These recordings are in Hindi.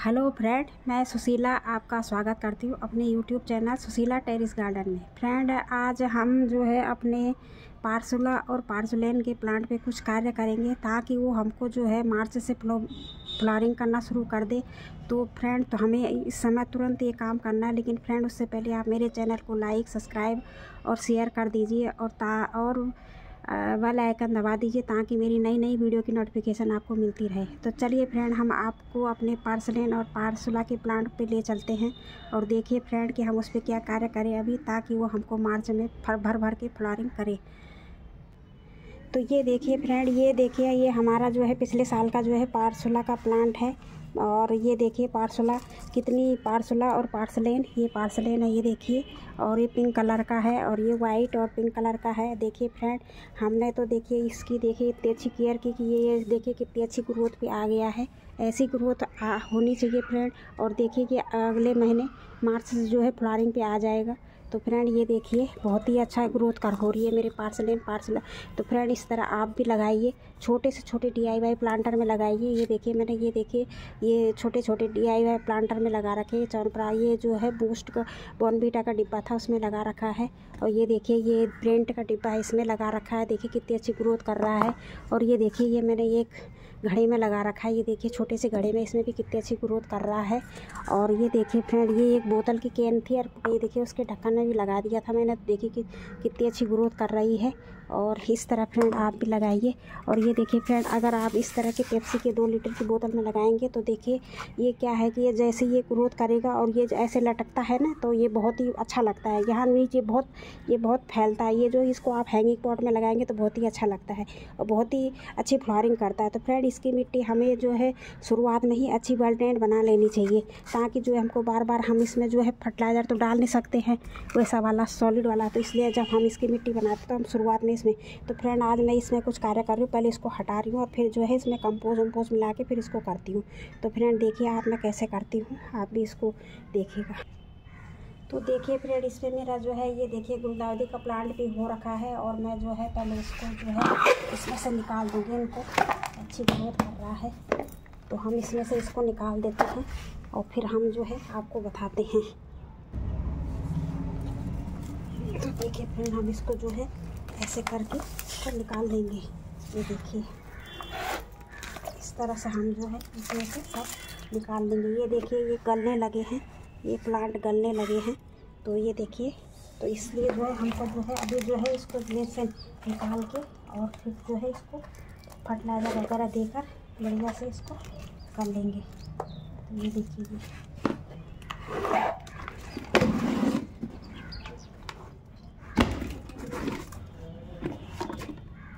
हेलो फ्रेंड, मैं सुशीला आपका स्वागत करती हूँ अपने YouTube channel Sushila terrace garden में। फ्रेंड, आज हम जो है अपने पार्सुला और पार्सुलेन के प्लांट पे कुछ कार्य करेंगे ताकि वो हमको जो है मार्च से फ्लो फ्लावरिंग करना शुरू कर दे। तो फ्रेंड तो हमें इस समय तुरंत ये काम करना है, लेकिन फ्रेंड, उससे पहले आप मेरे चैनल को लाइक, सब्सक्राइब और शेयर कर दीजिए और ता, और वाला आइकन दबा दीजिए ताकि मेरी नई नई वीडियो की नोटिफिकेशन आपको मिलती रहे। तो चलिए फ्रेंड हम आपको अपने पार्सलेन और पार्सुला के प्लांट पे ले चलते हैं और देखिए फ्रेंड कि हम उस पर क्या कार्य करें अभी ताकि वो हमको मार्च में भर भर भर के फ्लावरिंग करे। तो ये देखिए फ्रेंड ये देखिए ये हमारा जो है पिछले साल का जो है पार्सुला का प्लांट है। और ये देखिए पार्सला, कितनी पार्सला और पार्सलेन, ये पार्सलेन है, ये देखिए, और ये पिंक कलर का है, और ये वाइट और पिंक कलर का है, देखिए फ्रेंड, हमने तो देखिए इसकी देखिए इतनी अच्छी केयर की कि ये देखिए कितनी अच्छी ग्रोथ पे आ गया है, ऐसी ग्रोथ होनी चाहिए फ्रेंड, और देखिए कि अगले महीने मार्च जो है फ्लावरिंग पे आ जाएगा तो फ्रेंड ये देखिए, बहुत ही अच्छा ग्रोथ कर हो रही है मेरे पार्सलेन पार्सल तो फ्रेंड इस तरह आप भी लगाइए, छोटे से छोटे डीआईवाई प्लांटर में लगाइए। ये देखिए, मैंने ये देखिए, ये छोटे छोटे डीआईवाई प्लांटर में लगा रखे चौनप्रा ये जो है बूस्ट का बॉनबीटा का डिब्बा था, उसमें लगा रखा है। और ये देखिए, ये ब्रेंट का डिब्बा है, इसमें लगा रखा है। देखिए कितनी अच्छी ग्रोथ कर रहा है। और ये देखिए, ये मैंने एक घड़े में लगा रखा है। ये देखिए, छोटे से घड़े में इसमें भी कितनी अच्छी ग्रोथ कर रहा है। और ये देखिए फ्रेंड, ये एक बोतल की कैन थी और ये देखिए उसके ढक्कन में भी लगा दिया था मैंने। देखिए कि कितनी अच्छी ग्रोथ कर रही है। और इस तरह फ्रेंड आप भी लगाइए। और ये देखिए फ्रेंड, अगर आप इस तरह के पेप्सी के दो लीटर की बोतल में लगाएँगे तो देखिए ये क्या है कि ये जैसे ये ग्रोथ करेगा और ये ऐसे लटकता है ना तो ये बहुत ही अच्छा लगता है। यहाँ नीचे बहुत, ये बहुत फैलता है। ये जो इसको आप हैंगिंग पॉट में लगाएँगे तो बहुत ही अच्छा लगता है और बहुत ही अच्छी फ्लॉरिंग करता है। तो फ्रेंड इसकी मिट्टी हमें जो है शुरुआत में ही अच्छी बल्टेंट बना लेनी चाहिए, ताकि जो है हमको बार बार हम इसमें जो है फर्टिलाइज़र तो डाल नहीं सकते हैं, वैसा वाला सॉलिड वाला। तो इसलिए जब हम इसकी मिट्टी बनाते तो हम शुरुआत में इसमें तो फ्रेंड आज मैं इसमें कुछ कार्य कर रही हूँ, पहले इसको हटा रही हूँ और फिर जो है इसमें कंपोज वम्पोज मिला के फिर इसको करती हूँ। तो फ्रेंड देखिए आप मैं कैसे करती हूँ, आप भी इसको देखिएगा। तो देखिए फ्रेंड इसमें मेरा जो है, ये देखिए गुलदावदी का प्लांट भी हो रखा है और मैं जो है पहले इसको जो है इसमें से निकाल दूँगी इनको। ग्रोथ कर रहा है। तो हम इसमें से इसको निकाल देते हैं और फिर हम जो है आपको बताते हैं। तो देखिए फ्रेंड, हम इसको जो है ऐसे करके इसको निकाल देंगे ये देखिए। इस तरह से हम जो है इसमें से सब निकाल देंगे ये देखिए, ये गलने लगे हैं। ये प्लांट गलने लगे हैं। तो ये देखिए तो इसलिए जो है हमको जो है अभी जो है इसको ब्लेड से निकाल के और फिर जो है इसको फर्टिलाइज़र वगैरह देकर बढ़िया से इसको कर लेंगे। तो ये देखिए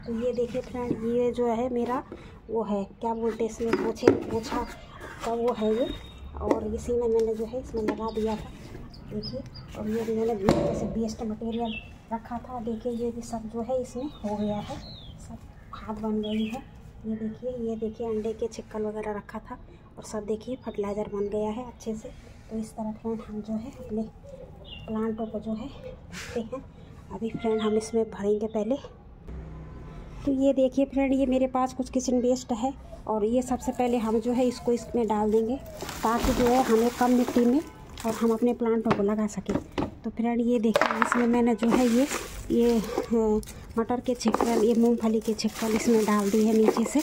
तो ये देखिए फ्रेंड ये जो है मेरा वो है, क्या बोलते हैं इसमें, पोछे, पोछा का वो है ये। और इसी में मैंने जो है इसमें लगा दिया था। देखिए, और ये मैंने जैसे वेस्ट मटेरियल रखा था। देखिए, ये भी सब जो है इसमें हो गया है। खाद बन गई है। ये देखिए ये देखिए, अंडे के छिक्कल वगैरह रखा था और सब देखिए फर्टिलाइज़र बन गया है अच्छे से। तो इस तरह फ्रेंड हम जो है अपने प्लांटों को जो है रखते हैं। अभी फ्रेंड हम इसमें भरेंगे पहले। तो ये देखिए फ्रेंड, ये मेरे पास कुछ किचन वेस्ट है और ये सबसे पहले हम जो है इसको इसमें डाल देंगे ताकि जो है हमें कम मिट्टी में और हम अपने प्लांटों को लगा सकें। तो फ्रेंड ये देखिए, इसमें मैंने जो है ये ये मटर के छिक्कल, ये मूंगफली के छिक्कल इसमें डाल दी है नीचे से।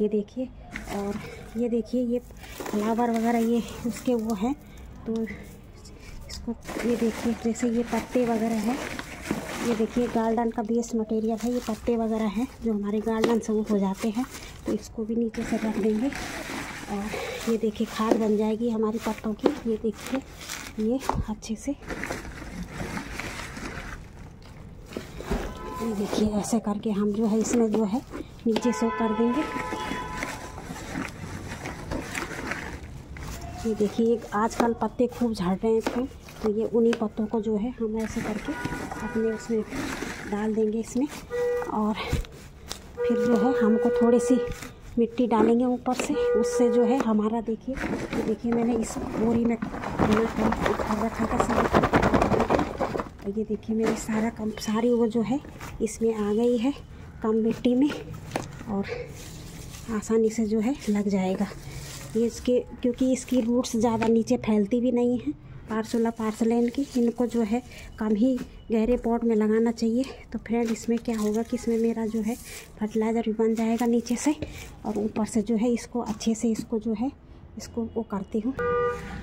ये देखिए, और ये देखिए, ये फ्लावर वगैरह ये, उसके वो हैं। तो इसको, ये देखिए, जैसे ये पत्ते वगैरह हैं। ये देखिए, गार्डन का बेस मटेरियल है, ये पत्ते वगैरह हैं, जो हमारे गार्डन से वो हो जाते हैं। तो इसको भी नीचे से रख देंगे। और ये देखिए, खाद बन जाएगी हमारी पत्तों की। ये देखिए, ये अच्छे से ये देखिए, ऐसे करके हम जो है इसमें जो है नीचे सो कर देंगे। ये देखिए आजकल पत्ते खूब झड़ रहे हैं इसमें। तो ये उन्हीं पत्तों को जो है हम ऐसे करके अपने उसमें डाल देंगे इसमें। और फिर जो है हमको थोड़ी सी मिट्टी डालेंगे ऊपर से। उससे जो है हमारा देखिए देखिए मैंने इस बोरी में भर रखा था, सारा। और ये देखिए, मेरी सारा कम, सारी वो जो है, इसमें आ गई है, कम मिट्टी में, और आसानी से जो है, लग जाएगा। ये इसके, क्योंकि इसकी रूट्स ज़्यादा नीचे फैलती भी नहीं है पार्सोला पार्सलेन की, इनको जो है, कम ही गहरे पॉट में लगाना चाहिए। तो फ्रेंड इसमें क्या होगा कि इसमें मेरा जो है फर्टिलाइज़र भी बन जाएगा नीचे से, और ऊपर से जो है, इसको अच्छे से इसको जो है इसको वो करती हूँ।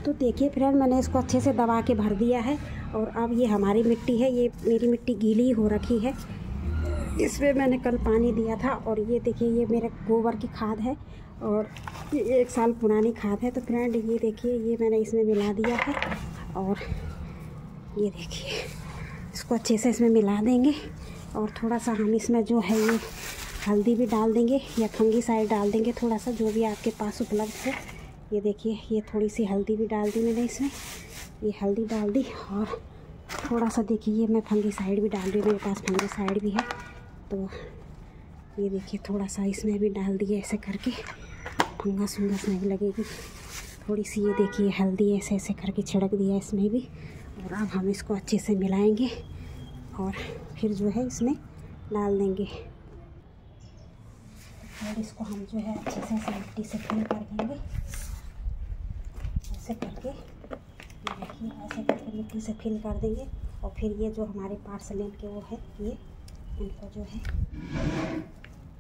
तो देखिए फ्रेंड मैंने इसको अच्छे से दबा के भर दिया है और अब ये हमारी मिट्टी है, ये मेरी मिट्टी गीली हो रखी है। इसमें मैंने कल पानी दिया था और ये देखिए, ये मेरे गोबर की खाद है और ये एक साल पुरानी खाद है। तो फ्रेंड, ये देखिए, ये मैंने इसमें मिला दिया है और ये देखिए, इसको अच्छे से इसमें मिला देंगे और थोड़ा सा हम इसमें जो है ये हल्दी भी डाल देंगे या फंगी साइड डाल देंगे। थोड़ा सा जो भी आपके पास उपलब्ध है। ये देखिए, ये थोड़ी सी हल्दी भी डाल दी मैंने इसमें। ये हल्दी डाल दी और थोड़ा सा देखिए, ये मैं फंगी साइड भी डाल रही हूँ, मेरे पास फंगी साइड भी है। तो ये देखिए थोड़ा सा इसमें भी डाल दिए ऐसे करके। फंगस वंगस नहीं लगेगी। थोड़ी सी ये देखिए, हल्दी ऐसे ऐसे करके छिड़क दिया इसमें भी। और अब हम इसको अच्छे से मिलाएँगे और फिर जो है इसमें डाल देंगे। और इसको हम जो है अच्छे से मिट्टी से फिल कर देंगे। ऐसे करके देखिए, ऐसे करके मिट्टी से फिल कर देंगे। और फिर ये जो हमारे पार्सलेन के वो है, ये इनको जो है,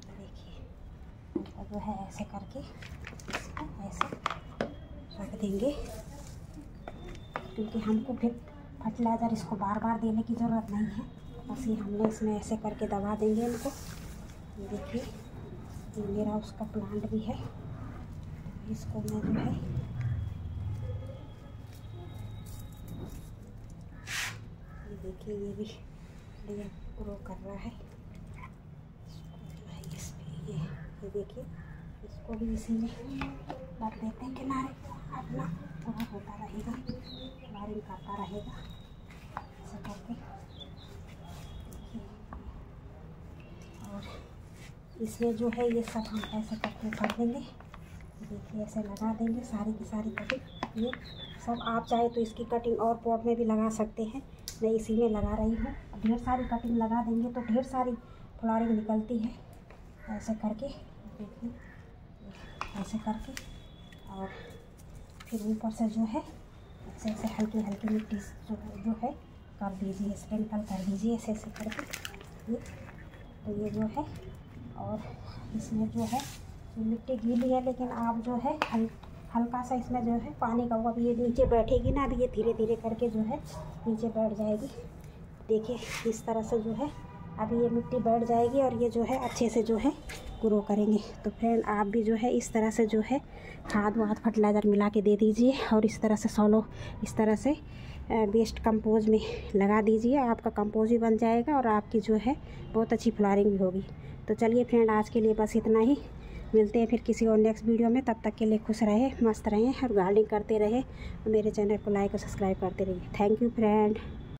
देखिए, इनको जो है ऐसे करके ऐसे रख देंगे। क्योंकि हमको फिर फर्टिलाइज़र इसको बार बार देने की ज़रूरत नहीं है। बस ये हमने इसमें ऐसे करके दबा देंगे इनको। देखिए मेरा उसका प्लांट भी है। इसको मैं जो है देखिए ये भी ये ग्रो कर रहा है। इस पे ये ये देखिए, इसको भी इसी में रख देते हैं किनारे अपना थोड़ा होता रहेगा, वायरिंग करता रहेगा। ऐसा करके और इसमें जो है, ये सब हम ऐसे करके कर देंगे। देखिए, ऐसे लगा देंगे सारी की सारी कटिंग ये सब आप चाहे तो इसकी कटिंग और पॉट में भी लगा सकते हैं। मैं इसी में लगा रही हूँ। ढेर सारी कटिंग लगा देंगे तो ढेर सारी फ्लावरिंग निकलती है। ऐसे करके, देखिए, ऐसे करके, और फिर ऊपर से जो है, ऐसे ऐसे हल्की हल्की मिट्टी जो जो है, कर दीजिए स्प्रिंकल कर दीजिए, ऐसे ऐसे करके, ये तो ये जो है, और इसमें जो है मिट्टी गीली है, लेकिन आप जो है हल हल्का सा इसमें जो है पानी का वो अभी ये नीचे बैठेगी ना अभी ये धीरे धीरे करके जो है नीचे बैठ जाएगी। देखिए, इस तरह से जो है अभी ये मिट्टी बैठ जाएगी और ये जो है अच्छे से जो है ग्रो करेंगे। तो फ्रेंड, आप भी जो है इस तरह से जो है खाद वाद फर्टिलाइज़र मिला के दे दीजिए और इस तरह से सोलो, इस तरह से वेस्ट कंपोज में लगा दीजिए, आपका कंपोज भी बन जाएगा और आपकी जो है बहुत अच्छी फ्लारिंग भी होगी। तो चलिए फ्रेंड, आज के लिए बस इतना ही। मिलते हैं फिर किसी और नेक्स्ट वीडियो में। तब तक के लिए खुश रहे, मस्त रहें और गार्डनिंग करते रहे। मेरे चैनल को लाइक और सब्सक्राइब करते रहिए। Thank you friend